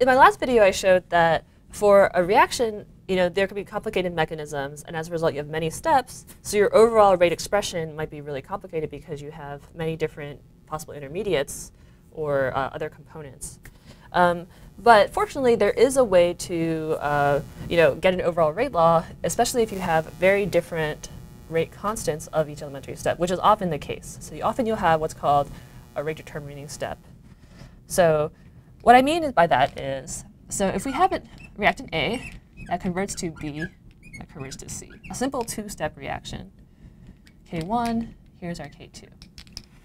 in my last video, I showed that for a reaction, you know, there could be complicated mechanisms, and as a result, you have many steps. So your overall rate expression might be really complicated because you have many different possible intermediates or uh, other components. Um, but fortunately, there is a way to, uh, you know, get an overall rate law, especially if you have very different rate constants of each elementary step, which is often the case. So you, often you'll have what's called a rate determining step. So what I mean by that is, so if we have a reactant A that converts to B, that converts to C, a simple two-step reaction. K1, here's our K2.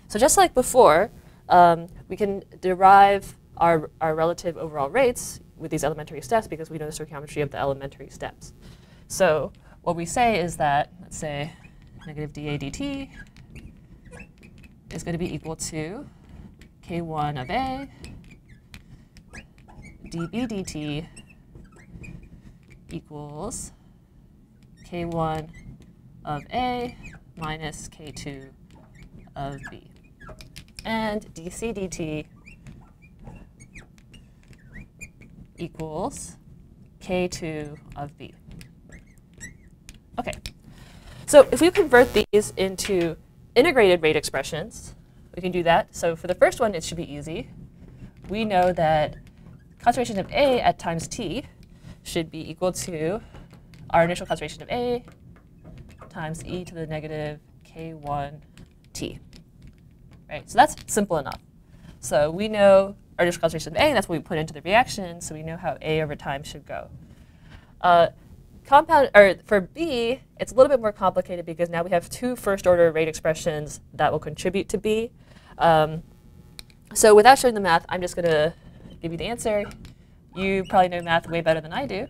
So just like before, um, we can derive our, our relative overall rates with these elementary steps because we know the stoichiometry of the elementary steps. So what we say is that, let's say, negative dA dt is going to be equal to k1 of A dB dt equals k1 of A minus k2 of B. And dC dt equals k2 of B. Okay, so if we convert these into integrated rate expressions, we can do that. So for the first one, it should be easy. We know that concentration of A at times t should be equal to our initial concentration of A times e to the negative k1 t. Right, so that's simple enough. So we know our initial concentration of A, that's what we put into the reaction, so we know how A over time should go. Uh, compound, or for B, it's a little bit more complicated because now we have two first order rate expressions that will contribute to B. Um, so without showing the math, I'm just going to give you the answer. You probably know math way better than I do.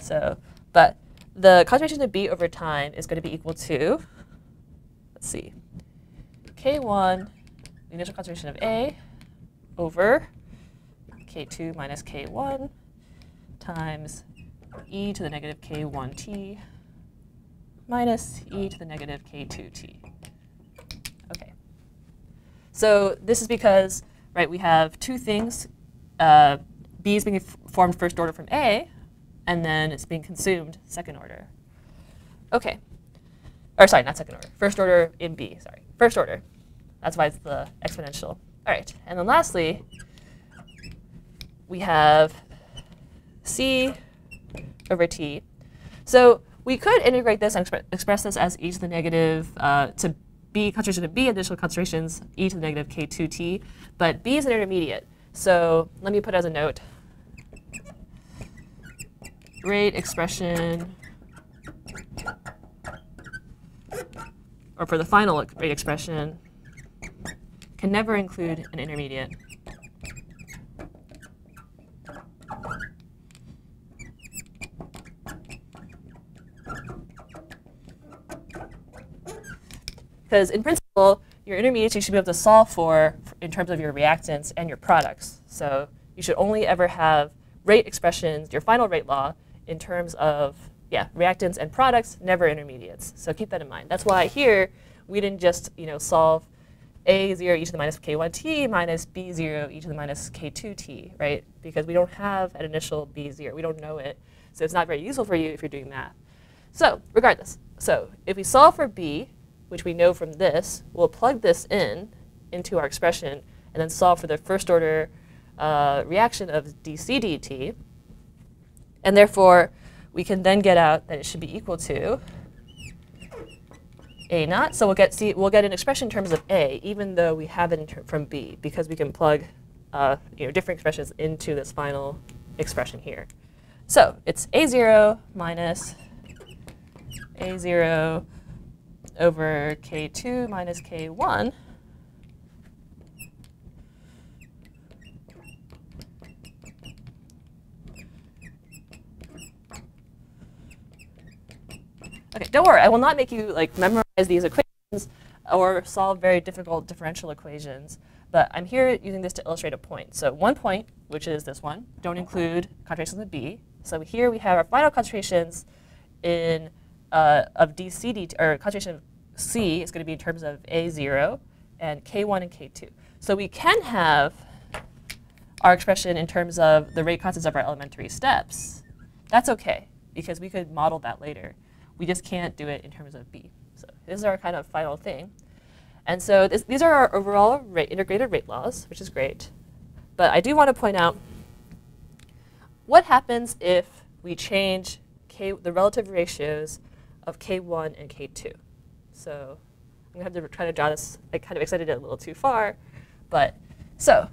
So, but the concentration of B over time is going to be equal to, let's see, K1, the initial concentration of A, over K2 minus K1 times e to the negative k1t minus e to the negative k2t. Okay. So this is because, right, we have two things. Uh, B is being formed first order from A, and then it's being consumed second order. Okay. Or sorry, not second order. First order in B, sorry. First order. That's why it's the exponential. All right. And then lastly, we have C over t. So we could integrate this and expre express this as e to the negative uh, to b concentration of b additional concentrations e to the negative k2t, but b is an intermediate. So let me put as a note, rate expression, or for the final rate expression, can never include an intermediate. Because in principle, your intermediates you should be able to solve for in terms of your reactants and your products. So you should only ever have rate expressions, your final rate law, in terms of yeah, reactants and products, never intermediates. So keep that in mind. That's why here we didn't just you know solve a0 e to the minus k1t minus b0 e to the minus k2t, right? Because we don't have an initial b0. We don't know it. So it's not very useful for you if you're doing math. So regardless, so if we solve for b, which we know from this, we'll plug this in into our expression and then solve for the first order uh, reaction of dc dt. And therefore, we can then get out that it should be equal to a naught. So we'll get, see, we'll get an expression in terms of a, even though we have it from b, because we can plug uh, you know, different expressions into this final expression here. So it's a0 minus a0 over k2 minus k1 Okay, don't worry, I will not make you like memorize these equations or solve very difficult differential equations, but I'm here using this to illustrate a point. So one point, which is this one, don't include concentrations of B. So here we have our final concentrations in uh, of dC, or concentration of C is going to be in terms of A0 and K1 and K2. So we can have our expression in terms of the rate constants of our elementary steps, that's okay because we could model that later. We just can't do it in terms of b. So this is our kind of final thing. And so this, these are our overall rate, integrated rate laws, which is great. But I do want to point out what happens if we change K, the relative ratios of K1 and K2. So I'm going to have to try to draw this. I kind of extended it a little too far. But so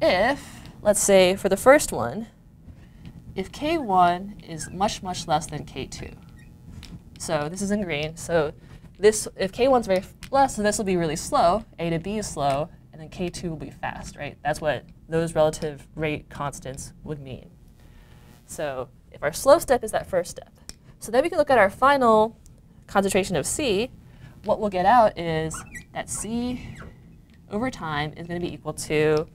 if, let's say for the first one, if K1 is much, much less than K2, so this is in green, so this, if K1 is very less, then this will be really slow, A to B is slow, and then K2 will be fast, right? That's what those relative rate constants would mean. So if our slow step is that first step, so then we can look at our final concentration of C. What we'll get out is that C over time is going to be equal to,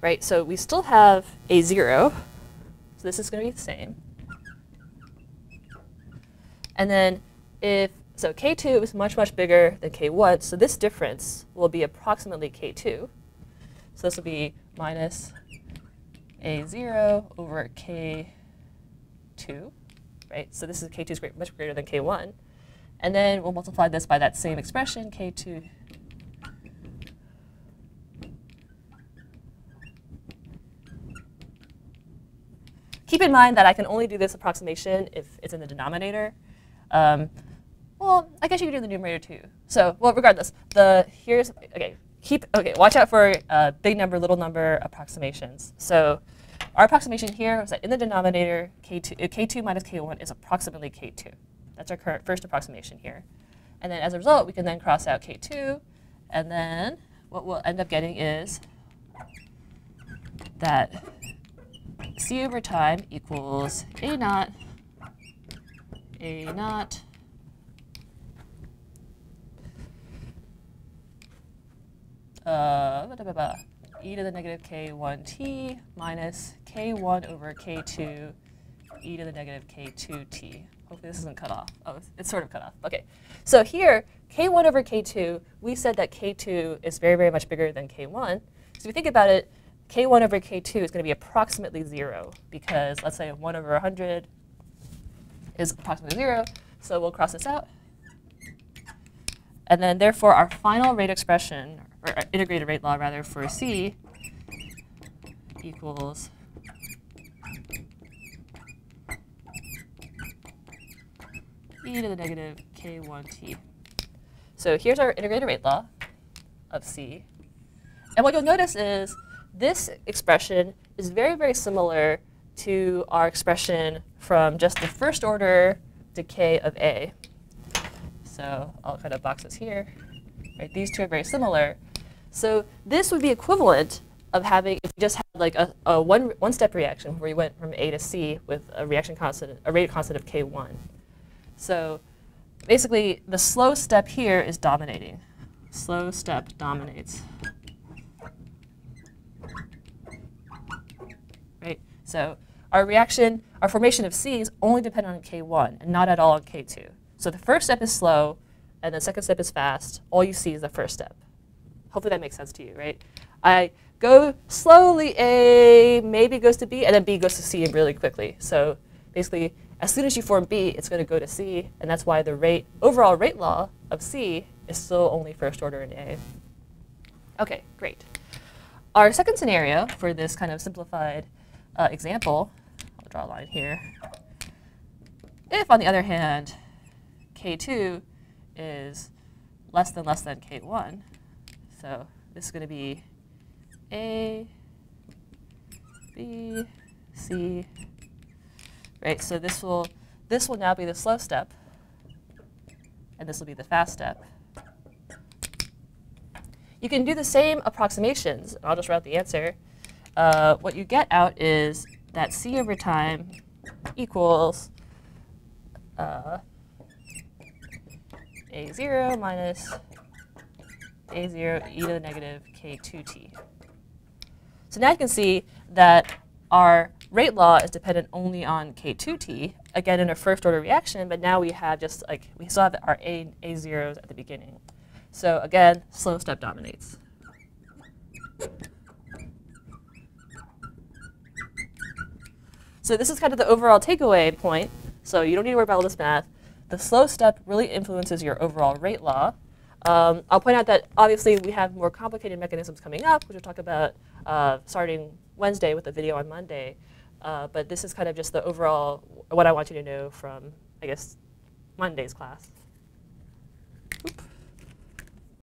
right, so we still have a 0, so this is going to be the same. And then if, so K2 is much, much bigger than K1, so this difference will be approximately K2. So this will be minus A0 over K2, right? So this is K2 is great, much greater than K1. And then we'll multiply this by that same expression, K2 Keep in mind that I can only do this approximation if it's in the denominator. Um, well, I guess you can do the numerator too. So, well, regardless, the here's okay. Keep okay. Watch out for uh, big number, little number approximations. So, our approximation here is that in the denominator, k2 uh, k2 minus k1 is approximately k2. That's our current first approximation here. And then as a result, we can then cross out k2, and then what we'll end up getting is that c over time equals a naught, a naught, uh, blah, blah, blah, e to the negative k1t minus k1 over k2 e to the negative k2t. Hopefully this isn't cut off. Oh, it's sort of cut off. Okay. So here, k1 over k2, we said that k2 is very, very much bigger than k1. So if you think about it, k1 over k2 is going to be approximately 0 because let's say 1 over 100 is approximately 0. So we'll cross this out. And then therefore our final rate expression, or uh, integrated rate law rather, for C equals e to the negative k1t. So here's our integrated rate law of C. And what you'll notice is this expression is very, very similar to our expression from just the first order decay of A. So I'll kind of box this here. Right, these two are very similar. So this would be equivalent of having if you just had like a, a one one step reaction where you went from A to C with a reaction constant, a rate constant of K1. So basically the slow step here is dominating. Slow step dominates. Right? So our reaction, our formation of Cs only depend on K1 and not at all on K2. So the first step is slow, and the second step is fast. All you see is the first step. Hopefully that makes sense to you, right? I go slowly A, maybe goes to B, and then B goes to C really quickly. So basically, as soon as you form B, it's going to go to C, and that's why the rate overall rate law of C is still only first order in A. Okay, great. Our second scenario for this kind of simplified uh, example, I'll draw a line here. If, on the other hand, K2 is less than less than K1, so this is going to be A, B, C, right? So this will, this will now be the slow step, and this will be the fast step. You can do the same approximations. I'll just write the answer uh, what you get out is that c over time equals uh, a0 minus a0 e to the negative k2t. So now you can see that our rate law is dependent only on k2t, again in a first order reaction, but now we have just like, we still have our a, a0s at the beginning. So again, slow step dominates. So this is kind of the overall takeaway point. So you don't need to worry about all this math. The slow step really influences your overall rate law. Um, I'll point out that obviously we have more complicated mechanisms coming up, which we'll talk about uh, starting Wednesday with a video on Monday. Uh, but this is kind of just the overall, what I want you to know from, I guess, Monday's class.